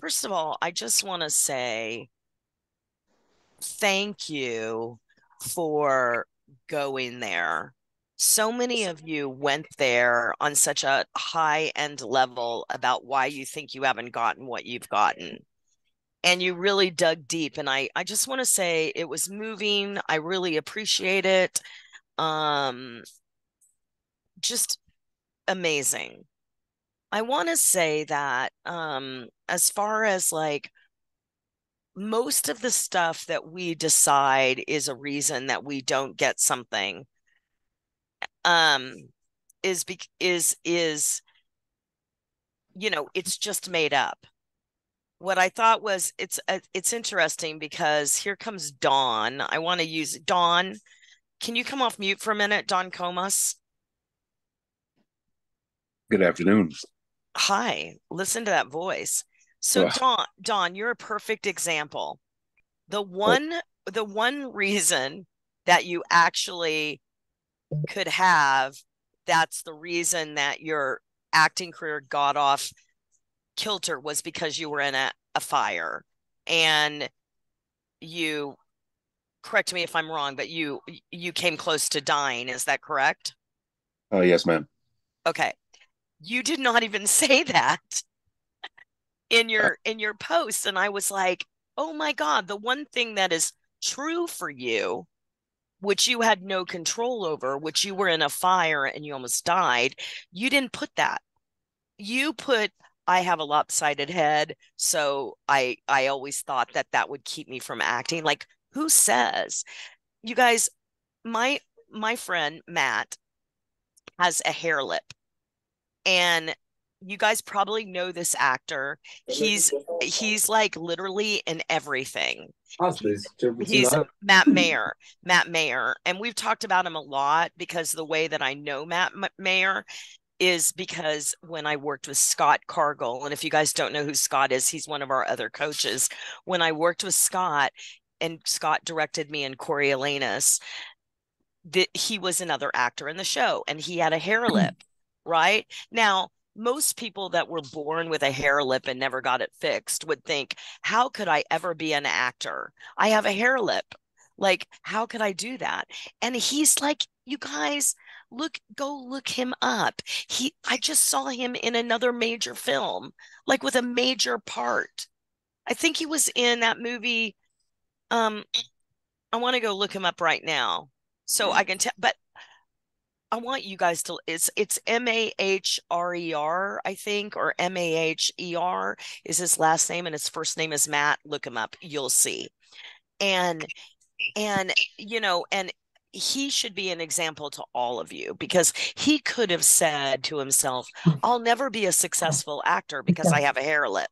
first of all, I just want to say thank you for going there. So many of you went there on such a high end level about why you think you haven't gotten what you've gotten. And you really dug deep. And I, I just want to say it was moving. I really appreciate it. Um, just amazing. I want to say that um, as far as like most of the stuff that we decide is a reason that we don't get something um is be- is is you know it's just made up. What i thought was it's uh, it's interesting because here comes Don. I want to use Don can you come off mute for a minute? Don comas? Good afternoon hi listen to that voice so Ugh. Don, Don, you're a perfect example. The one oh. the one reason that you actually could have that's the reason that your acting career got off kilter was because you were in a, a fire and you correct me if I'm wrong, but you you came close to dying. Is that correct? Oh yes, ma'am. Okay. You did not even say that in your uh, in your post. And i was like oh my god the one thing that is true for you which you had no control over which you were in a fire and you almost died you didn't put that. You put i have a lopsided head so i i always thought that that would keep me from acting. Like who says? You guys my my friend matt has a hare lip and you guys probably know this actor. He's he's like literally in everything. He's Matt Maher, Matt Maher, and we've talked about him a lot because the way that I know Matt Maher is because when I worked with Scott Cargill, and if you guys don't know who Scott is, he's one of our other coaches. When I worked with Scott, and Scott directed me and Coriolanus, that he was another actor in the show, and he had a hare lip. Right now most people that were born with a hare lip and never got it fixed would think, how could I ever be an actor? I have a hare lip. Like, how could I do that? And he's like, you guys, look, go look him up. He, I just saw him in another major film, like with a major part. I think he was in that movie. Um, I want to go look him up right now so I can tell, but I want you guys to it's it's M A H R E R, I think, or M A H E R is his last name and his first name is Matt. Look him up, you'll see. And and you know, and he should be an example to all of you because he could have said to himself, I'll never be a successful actor because I have a hare lip.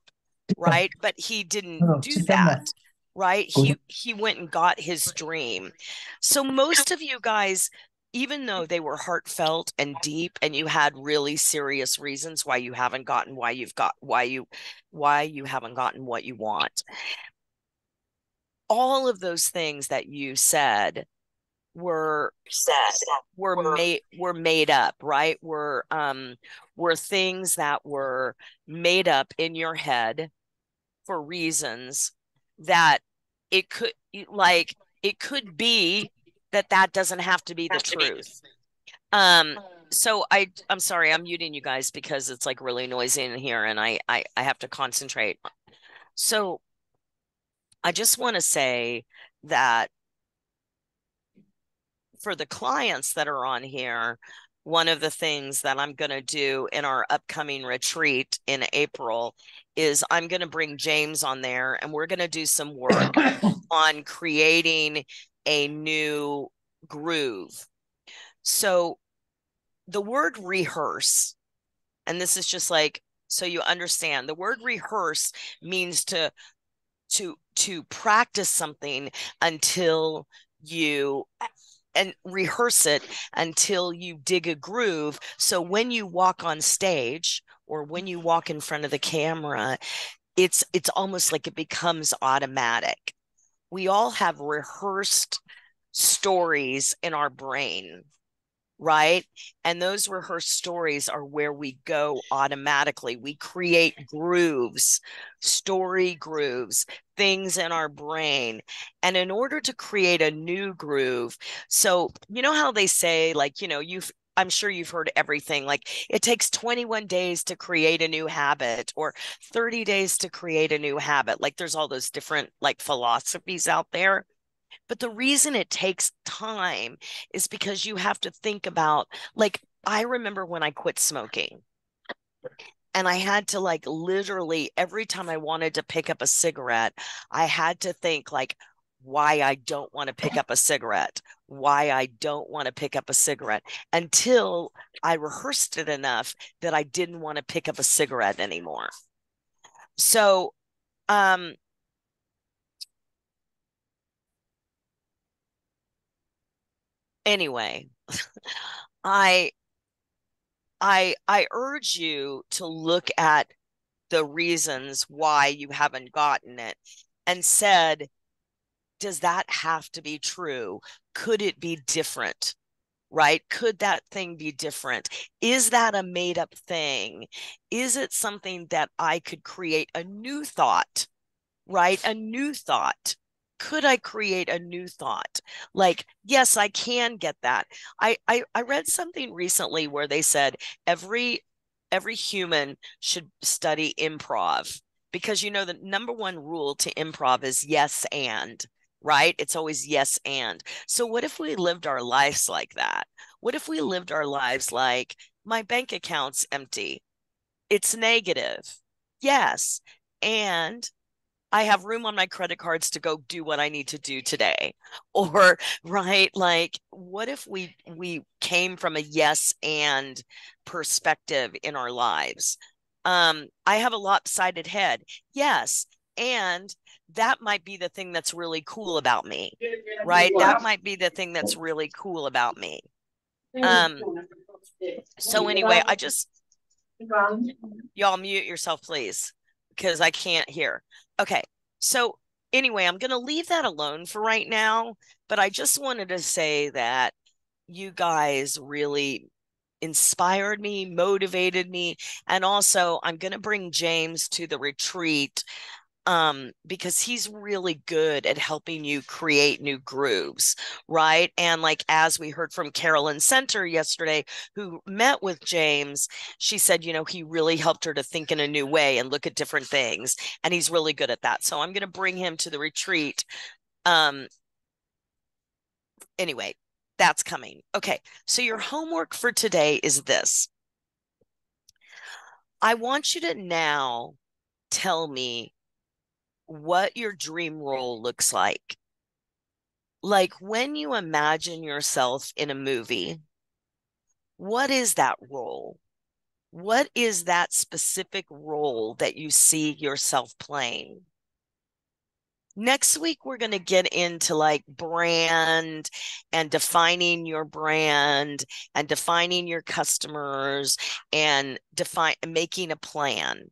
Right. But he didn't do that right he he went and got his dream so most of you guys even though they were heartfelt and deep and you had really serious reasons why you haven't gotten why you've got why you why you haven't gotten what you want. All of those things that you said were said were, were made were made up right? Were um were things that were made up in your head for reasons that it could like it could be that that doesn't have to be the truth. Um, hmm. so I I'm sorry, I'm muting you guys because it's like really noisy in here and I I, I have to concentrate. So I just want to say that for the clients that are on here, one of the things that I'm going to do in our upcoming retreat in April is I'm going to bring James on there and we're going to do some work on creating a new groove. So the word rehearse, and this is just like so you understand the word rehearse means to to to practice something until you and rehearse it until you dig a groove so when you walk on stage or when you walk in front of the camera it's it's almost like it becomes automatic we all have rehearsed stories in our brain right? And those rehearsed stories are where we go automatically. We create grooves, story grooves, things in our brain. And in order to create a new groove, so you know how they say, like, you know, you've I'm sure you've heard everything like it takes 21 days to create a new habit or 30 days to create a new habit. Like there's all those different like philosophies out there. But the reason it takes time is because you have to think about, like, I remember when I quit smoking and I had to, like, literally every time I wanted to pick up a cigarette, I had to think, like, why I don't want to pick up a cigarette, why I don't want to pick up a cigarette until I rehearsed it enough that I didn't want to pick up a cigarette anymore. So, um, anyway, I I I urge you to look at the reasons why you haven't gotten it and said, does that have to be true? Could it be different? Right? Could that thing be different? Is that a made up thing? Is it something that I could create a new thought? Right? A new thought could I create a new thought? Like, yes, I can get that. I, I I read something recently where they said every every human should study improv because you know the number one rule to improv is yes and right it's always yes and so what if we lived our lives like that what if we lived our lives like my bank account's empty it's negative yes and I have room on my credit cards to go do what I need to do today. Or right, like what if we we came from a yes and perspective in our lives? Um, I have a lopsided head. Yes, and that might be the thing that's really cool about me. Right? That might be the thing that's really cool about me. Um so anyway, I just y'all mute yourself please because I can't hear. Okay. So anyway, I'm going to leave that alone for right now, but I just wanted to say that you guys really inspired me, motivated me, and also I'm going to bring James to the retreat um, because he's really good at helping you create new grooves, right? And like as we heard from Carolyn Center yesterday, who met with James, she said, you know, he really helped her to think in a new way and look at different things. And he's really good at that. So I'm going to bring him to the retreat. Um, anyway, that's coming. Okay. So your homework for today is this. I want you to now tell me what your dream role looks like. Like when you imagine yourself in a movie, what is that role? What is that specific role that you see yourself playing? Next week, we're going to get into like brand and defining your brand and defining your customers and define making a plan.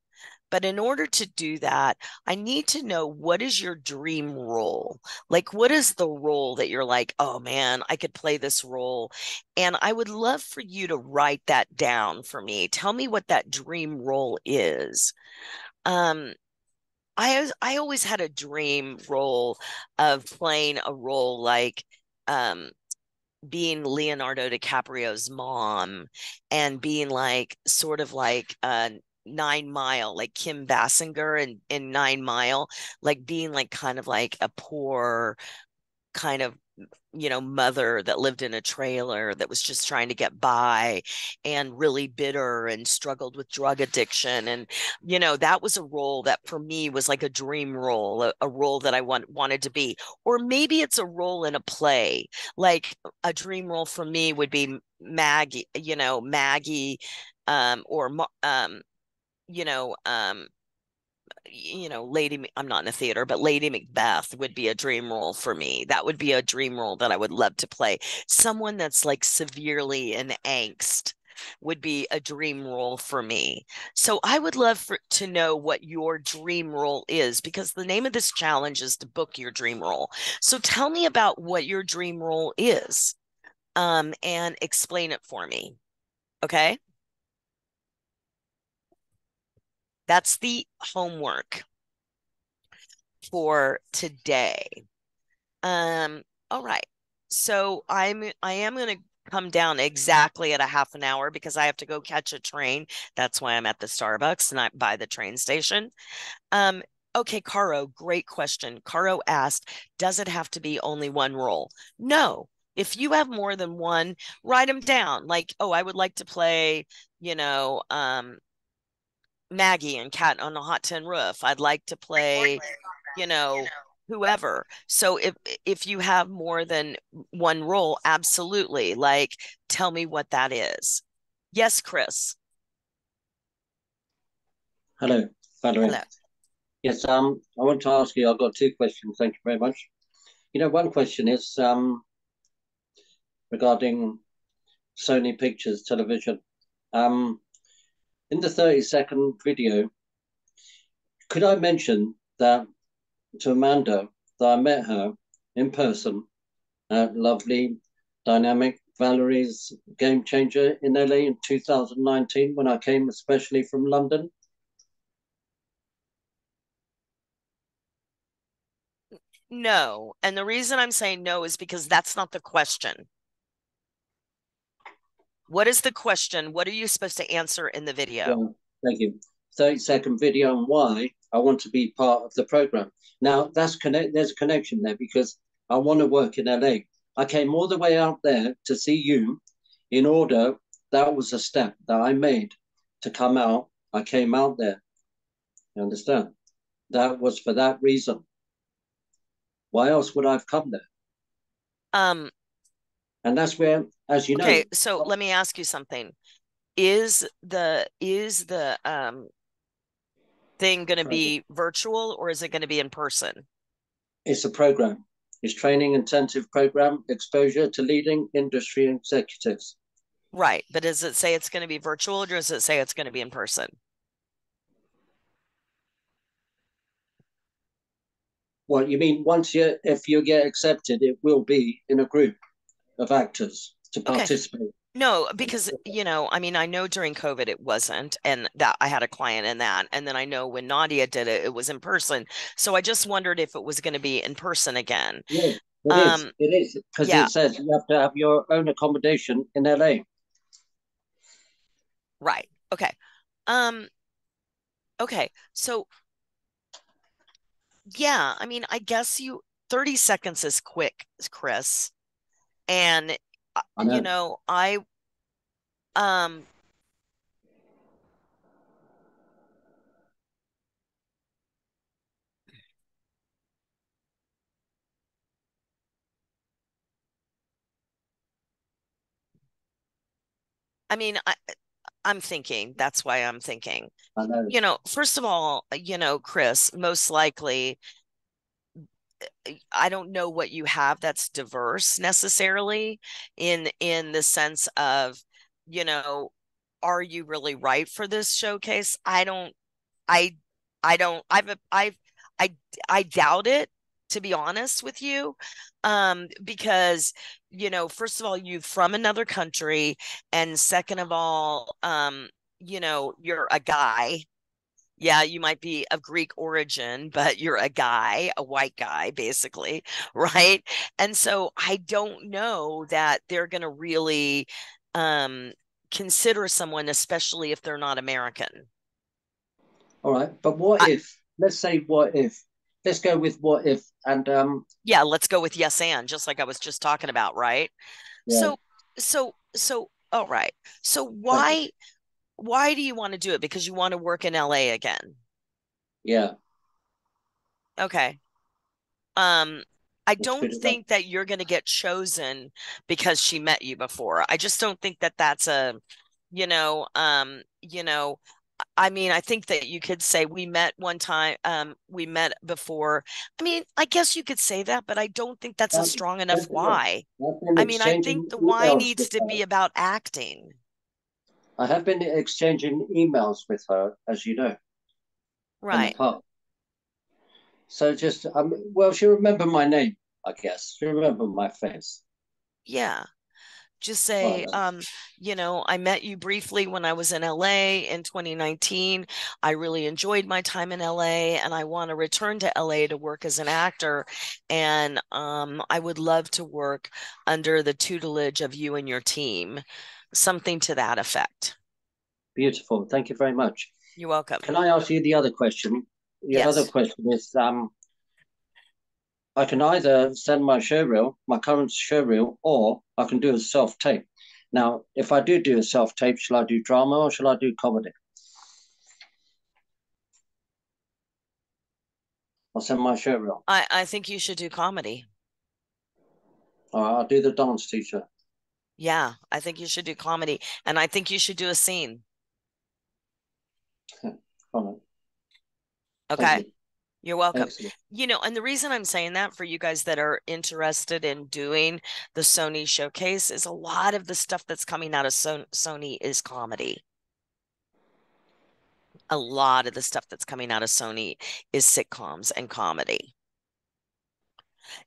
But in order to do that, I need to know what is your dream role? Like, what is the role that you're like, oh man, I could play this role? And I would love for you to write that down for me. Tell me what that dream role is. Um, I I always had a dream role of playing a role like um being Leonardo DiCaprio's mom and being like sort of like uh Nine Mile, like Kim Basinger in, in Nine Mile, like being like kind of like a poor kind of you know mother that lived in a trailer that was just trying to get by and really bitter and struggled with drug addiction. And you know that was a role that for me was like a dream role a, a role that i want, wanted to be. Or maybe it's a role in a play. Like a dream role for me would be maggie you know maggie um, or um, you know, um, you know, Lady, I'm not in a theater, but Lady Macbeth would be a dream role for me. That would be a dream role that I would love to play. Someone that's like severely in angst would be a dream role for me. So I would love for, to know what your dream role is because the name of this challenge is to book your dream role. So tell me about what your dream role is. um, and explain it for me. Okay. That's the homework for today. Um, all right. So I'm I am going to come down exactly at a half an hour because I have to go catch a train. That's why I'm at the Starbucks, not by the train station. Um, okay, Caro, great question. Caro asked, does it have to be only one role? No. If you have more than one, write them down. Like, oh, I would like to play, you know, um, Maggie and Cat on the Hot Tin Roof. I'd like to play, you know, whoever. So if if you have more than one role, absolutely. Like tell me what that is. Yes, Chris. Hello, Valorie. Hello. Yes, um, I want to ask you, I've got two questions. Thank you very much. You know, one question is um regarding Sony Pictures Television. Um, in the 30 second video, could I mention that to Amanda that I met her in person at lovely, dynamic Valorie's Game Changer in LA in 2019 when I came especially from London? No. And the reason I'm saying no is because that's not the question. What is the question? What are you supposed to answer in the video? Yeah, thank you. 30 second video on why I want to be part of the program. Now that's connect. There's a connection there because I want to work in LA. I came all the way out there to see you, in order. That was a step that I made to come out. I came out there. You understand? That was for that reason. Why else would I have come there? Um, and that's where, as you know. Okay, so let me ask you something. Is the is the um thing going to be virtual or is it going to be in person? It's a program. It's training intensive program, exposure to leading industry executives. Right. But does it say it's going to be virtual or does it say it's going to be in person? Well, you mean once you if you get accepted, it will be in a group of actors to participate. Okay. No, because you know, I mean, I know during COVID it wasn't, and that I had a client in that, and then I know when Nadia did it, it was in person. So I just wondered if it was going to be in person again. Yeah, it um, is. It is because yeah. it says you have to have your own accommodation in LA. Right. Okay. Um. Okay. So. Yeah, I mean, I guess you 30 seconds is quick, Chris. And you know, I um I mean, I, I'm thinking that's why I'm thinking. You know, first of all, you know, Chris, most likely I don't know what you have that's diverse necessarily in in the sense of, you know, are you really right for this showcase? I don't I I don't I've I've I I doubt it to be honest with you um because you know first of all you from another country and second of all um you know you're a guy yeah, you might be of Greek origin, but you're a guy, a white guy, basically, right? And so I don't know that they're going to really um, consider someone, especially if they're not American. All right, but what I, if? Let's say what if. Let's go with what if, and um. Yeah, let's go with yes and, just like I was just talking about, right? Yeah. So, so, so, all right. So why? Why do you want to do it? Because you want to work in LA again. Yeah. Okay. Um, I don't think that you're going to get chosen because she met you before. I just don't think that that's a, you know, um, you know, I mean, I think that you could say we met one time, um, we met before. I mean, I guess you could say that, but I don't think that's a strong enough why. I mean, I think the why needs to be about acting. I have been exchanging emails with her, as you know. Right. So just um, well, she remember my name, I guess. She remember my face. Yeah. Just say, um, you know, I met you briefly when I was in LA in 2019. I really enjoyed my time in LA and I want to return to LA to work as an actor. And um, I would love to work under the tutelage of you and your team, something to that effect. Beautiful. Thank you very much. You're welcome. Can I ask you the other question? The yes. other question is um, I can either send my show reel, my current show reel, or I can do a self tape. Now, if I do do a self tape, shall I do drama or shall I do comedy? I'll send my show reel. I, I think you should do comedy. All right, I'll do the dance teacher. Yeah, I think you should do comedy. And I think you should do a scene. Okay. You're welcome. Excellent. You know, and the reason I'm saying that for you guys that are interested in doing the Sony showcase is a lot of the stuff that's coming out of Sony is comedy. A lot of the stuff that's coming out of Sony is sitcoms and comedy.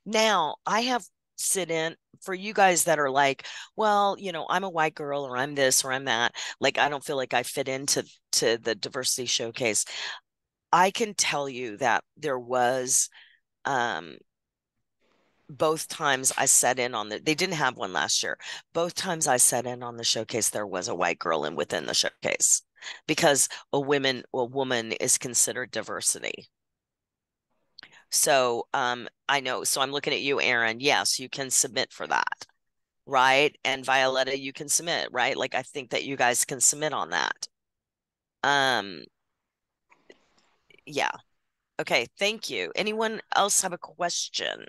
Now, I have sit in for you guys that are like, well, you know, I'm a white girl or I'm this or I'm that. Like I don't feel like I fit into to the diversity showcase. I can tell you that there was um both times I set in on the they didn't have one last year. Both times I set in on the showcase there was a white girl in within the showcase because a woman a woman is considered diversity. So um I know so I'm looking at you Aaron. Yes, you can submit for that. Right? And Violetta you can submit, right? Like I think that you guys can submit on that. Um yeah. Okay, thank you. Anyone else have a question?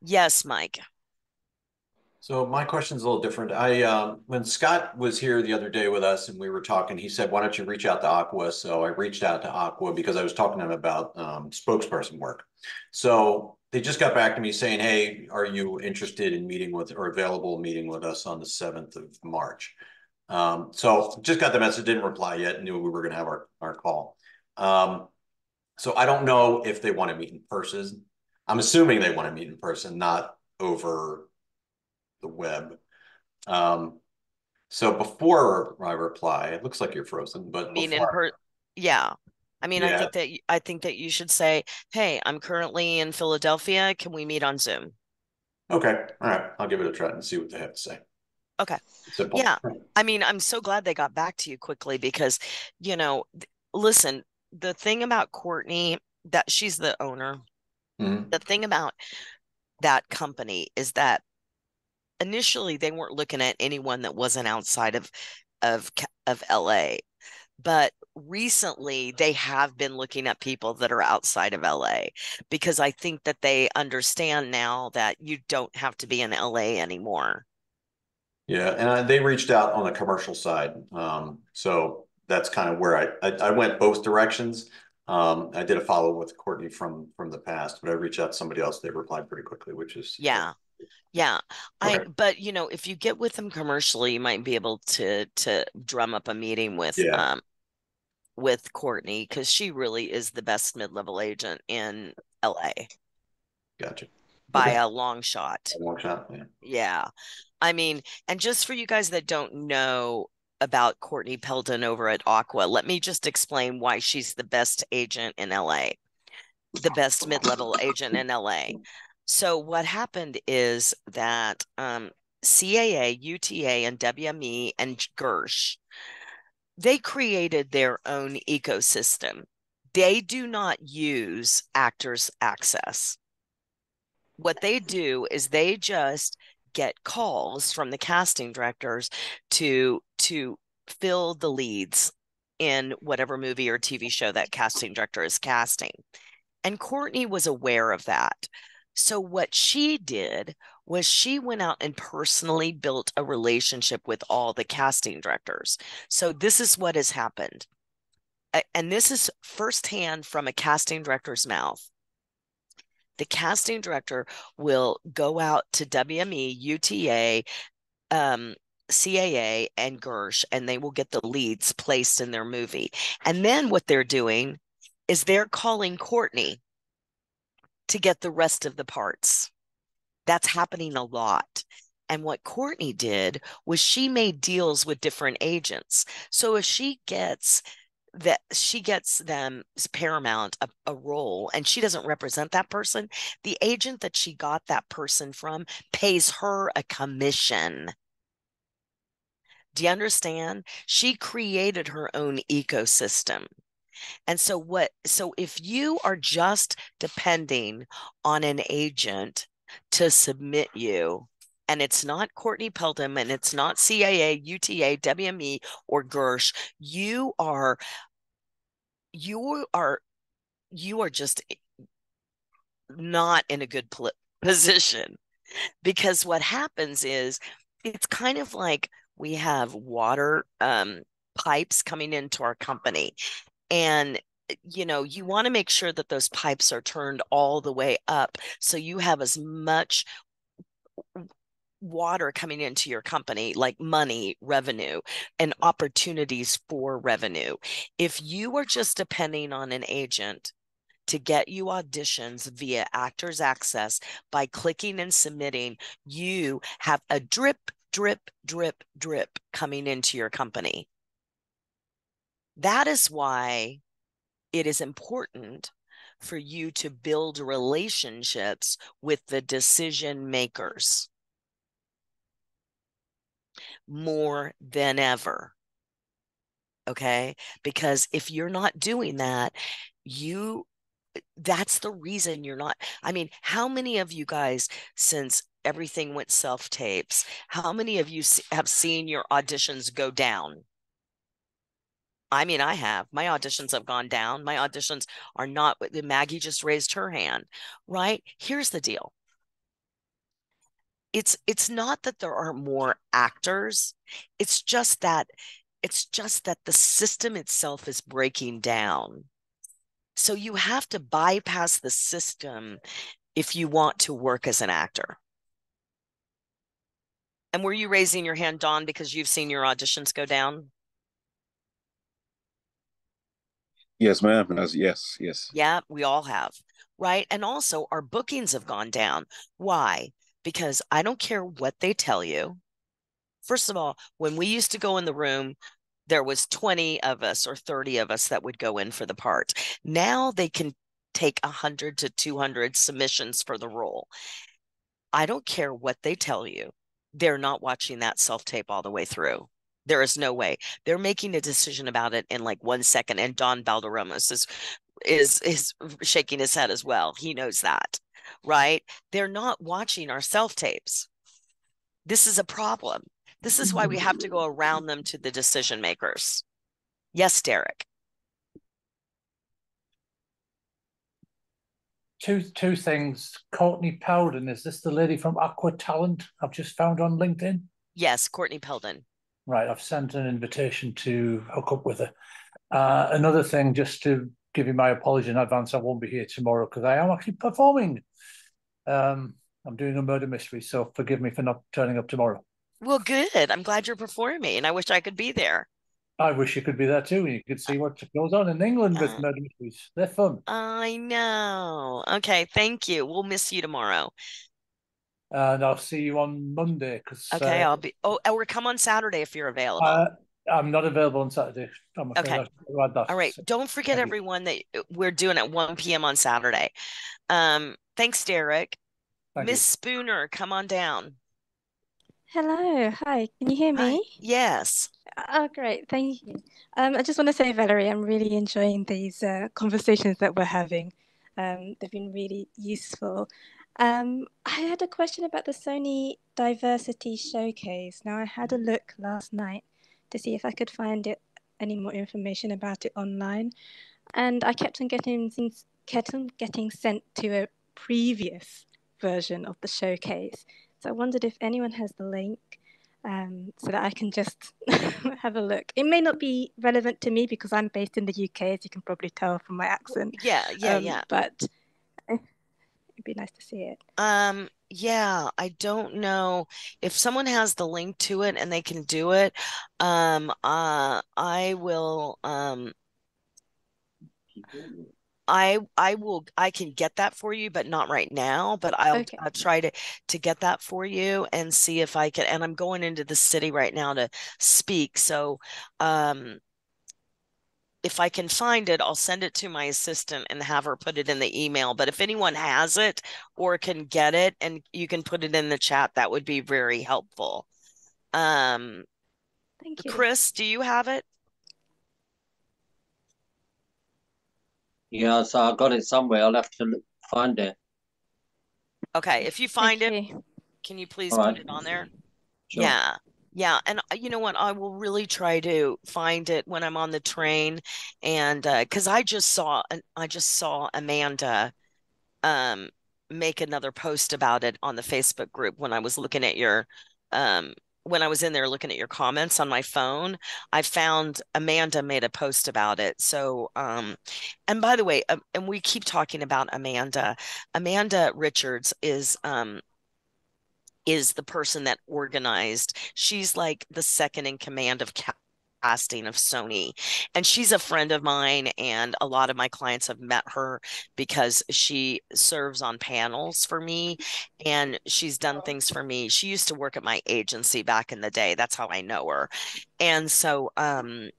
Yes, Mike. So my question is a little different. I um, when Scott was here the other day with us and we were talking, he said, "Why don't you reach out to Aqua?" So I reached out to Aqua because I was talking to him about um, spokesperson work. So they just got back to me saying, "Hey, are you interested in meeting with or available meeting with us on the seventh of March?" Um, so just got the message, didn't reply yet. Knew we were going to have our our call. Um, so I don't know if they want to meet in person. I'm assuming they want to meet in person, not over the web. Um, so before I reply, it looks like you're frozen, but I mean in per yeah. I mean, yeah. I think that I think that you should say, "Hey, I'm currently in Philadelphia. Can we meet on Zoom?" Okay, all right. I'll give it a try and see what they have to say. Okay. Simple. Yeah. I mean, I'm so glad they got back to you quickly because, you know, listen, the thing about Courtney that she's the owner. Mm-hmm. The thing about that company is that initially they weren't looking at anyone that wasn't outside of of of LA but recently they have been looking at people that are outside of LA because I think that they understand now that you don't have to be in LA anymore. Yeah, and I, they reached out on the commercial side, um, so that's kind of where I, I, I went both directions. Um, I did a follow with Courtney from from the past, but I reached out to somebody else. They replied pretty quickly, which is yeah, yeah. Okay. I but you know if you get with them commercially, you might be able to to drum up a meeting with yeah. um with Courtney because she really is the best mid level agent in LA. Gotcha. By okay. a long shot. A long shot. Yeah. Yeah. I mean, and just for you guys that don't know, about Courtney Peldon over at Aqua. Let me just explain why she's the best agent in LA, the best mid level agent in LA. So, what happened is that um, CAA, UTA, and WME and Gersh, they created their own ecosystem. They do not use Actors Access. What they do is they just get calls from the casting directors to to fill the leads in whatever movie or TV show that casting director is casting. And Courtney was aware of that. So what she did was she went out and personally built a relationship with all the casting directors. So this is what has happened. And this is firsthand from a casting director's mouth the casting director will go out to WME, UTA, um, CAA, and Gersh, and they will get the leads placed in their movie. And then what they're doing is they're calling Courtney to get the rest of the parts. That's happening a lot. And what Courtney did was she made deals with different agents. So if she gets that she gets them paramount a, a, role and she doesn't represent that person the agent that she got that person from pays her a commission do you understand she created her own ecosystem and so what so if you are just depending on an agent to submit you and it's not Courtney Peldon and it's not CAA, UTA, WME, or Gersh. You are you are you are just not in a good position because what happens is it's kind of like we have water um, pipes coming into our company and you know you want to make sure that those pipes are turned all the way up so you have as much water coming into your company, like money, revenue, and opportunities for revenue. If you are just depending on an agent to get you auditions via Actors Access by clicking and submitting, you have a drip, drip, drip, drip coming into your company. That is why it is important for you to build relationships with the decision makers more than ever. Okay. Because if you're not doing that, you, that's the reason you're not. I mean, how many of you guys, since everything went self tapes, how many of you have seen your auditions go down? I mean, I have. My auditions have gone down. My auditions are not. Maggie just raised her hand, right? Here's the deal it's it's not that there are more actors it's just that it's just that the system itself is breaking down so you have to bypass the system if you want to work as an actor and were you raising your hand Don because you've seen your auditions go down yes ma'am yes yes yeah we all have right and also our bookings have gone down why because I don't care what they tell you. First of all, when we used to go in the room, there was 20 of us or 30 of us that would go in for the part. Now they can take 100 to 200 submissions for the role. I don't care what they tell you. They're not watching that self tape all the way through. There is no way. They're making a decision about it in like one second. And Don Balderramos is is is shaking his head as well. He knows that right? They're not watching our self tapes. This is a problem. This is why we have to go around them to the decision makers. Yes, Derek. Two two things. Courtney Peldon, is this the lady from Aqua Talent I've just found on LinkedIn? Yes, Courtney Peldon. Right, I've sent an invitation to hook up with her. Uh, another thing, just to give you my apology in advance, I won't be here tomorrow because I am actually performing um, I'm doing a murder mystery, so forgive me for not turning up tomorrow. Well, good. I'm glad you're performing, and I wish I could be there. I wish you could be there too. You could see what goes on in England with uh, murder mysteries. They're fun. I know. Okay, thank you. We'll miss you tomorrow. And I'll see you on Monday. Cause, okay, uh, I'll be. Oh, or come on Saturday if you're available. Uh, I'm not available on Saturday. okay. All right. Don't forget, everyone, that we're doing at 1 p.m. on Saturday. Um, Thanks, Derek. Miss Spooner, come on down. Hello. Hi. Can you hear me? Hi. Yes. Oh, great. Thank you. Um, I just want to say, Valorie, I'm really enjoying these uh, conversations that we're having. Um, they've been really useful. Um, I had a question about the Sony Diversity Showcase. Now, I had a look last night to see if I could find it any more information about it online, and I kept on getting kept on getting sent to a previous version of the showcase. So I wondered if anyone has the link um, so that I can just have a look. It may not be relevant to me because I'm based in the UK, as you can probably tell from my accent. Yeah, yeah, um, yeah. But be nice to see it. Um, yeah, I don't know if someone has the link to it and they can do it. Um, uh, I will. Um, I I will I can get that for you, but not right now. But I'll Okay. I'll try to to get that for you and see if I can. And I'm going into the city right now to speak, so um, if I can find it, I'll send it to my assistant and have her put it in the email. But if anyone has it or can get it and you can put it in the chat, that would be very helpful. Um, Thank you. Chris, do you have it? Yeah, so I got it somewhere. I'll have to look, find it. Okay, if you find it, you. can you please All put right. it on there? Sure. Yeah. Yeah, and uh, you know what? I will really try to find it when I'm on the train and uh because I just saw I just saw Amanda um make another post about it on the Facebook group when I was looking at your um when I was in there looking at your comments on my phone. I found Amanda made a post about it. So um and by the way, um, and we keep talking about Amanda. Amanda Richards is um is the person that organized. She's like the second in command of casting of Sony. And she's a friend of mine, and a lot of my clients have met her because she serves on panels for me and she's done things for me. She used to work at my agency back in the day. That's how I know her. And so um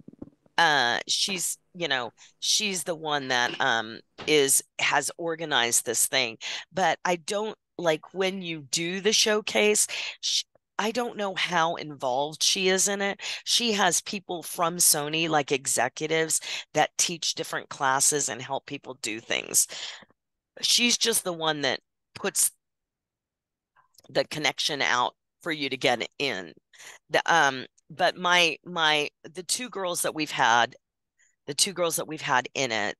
uh she's you know she's the one that um is has organized this thing but i don't like when you do the showcase sh I don't know how involved she is in it. She has people from Sony, like executives, that teach different classes and help people do things. She's just the one that puts the connection out for you to get in. The um, but my my the two girls that we've had, the two girls that we've had in it,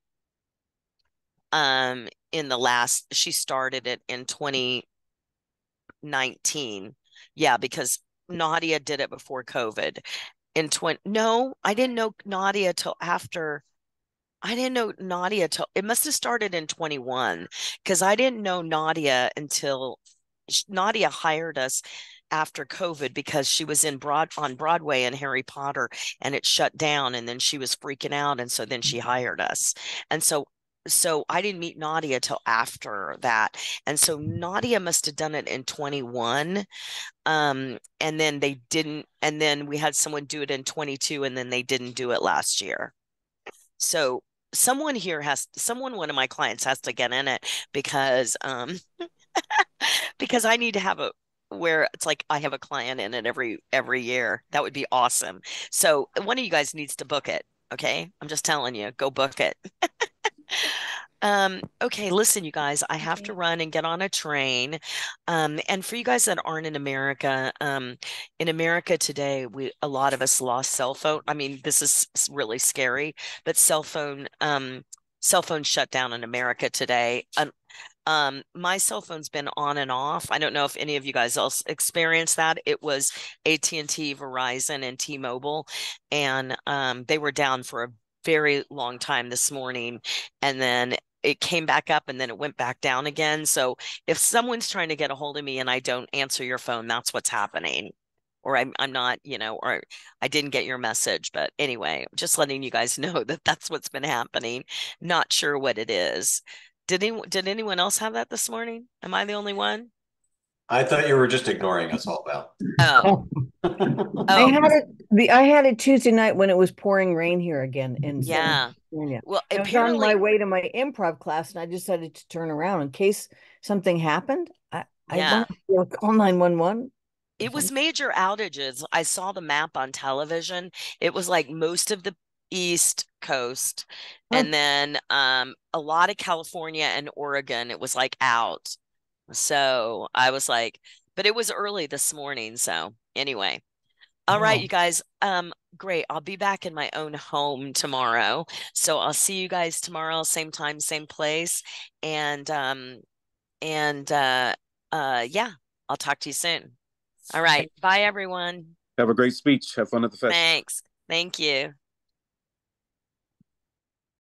um, in the last, she started it in 2019 yeah, because Nadia did it before COVID. In 20 no, I didn't know Nadia till after I didn't know Nadia till it must have started in 21 because I didn't know Nadia until Nadia hired us after COVID because she was in broad on Broadway in Harry Potter and it shut down and then she was freaking out and so then she hired us. And so so I didn't meet Nadia till after that. And so Nadia must have done it in 21. Um, and then they didn't, and then we had someone do it in 22, and then they didn't do it last year. So someone here has someone, one of my clients has to get in it because um because I need to have a where it's like I have a client in it every every year. That would be awesome. So one of you guys needs to book it. Okay. I'm just telling you, go book it. Um, okay, listen, you guys, I have to run and get on a train. Um, and for you guys that aren't in America, um, in America today, we a lot of us lost cell phone. I mean, this is really scary, but cell phone, um, cell phone shut down in America today. Um, um, my cell phone's been on and off. I don't know if any of you guys else experienced that. It was AT&T, Verizon, and T-Mobile, and um, they were down for a very long time this morning, and then it came back up and then it went back down again. So if someone's trying to get a hold of me and I don't answer your phone, that's what's happening. Or I'm I'm not, you know, or I didn't get your message. But anyway, just letting you guys know that that's what's been happening. Not sure what it is. Did anyone did anyone else have that this morning? Am I the only one? I thought you were just ignoring us all, Val. Oh, I oh, had it I had it Tuesday night when it was pouring rain here again in yeah. California. Well, I was on my way to my improv class and I decided to turn around in case something happened. I, I Yeah. wanted to be able to call 911. It was major outages. I saw the map on television. It was like most of the East Coast, Huh. and then um, a lot of California and Oregon. It was like out. So I was like, but it was early this morning. So anyway, all right, Wow. you guys. Um, great. I'll be back in my own home tomorrow. So I'll see you guys tomorrow, same time, same place. And um, and uh, uh, yeah, I'll talk to you soon. All right. Bye, everyone. Have a great speech. Have fun at the fest. Thanks. Thank you.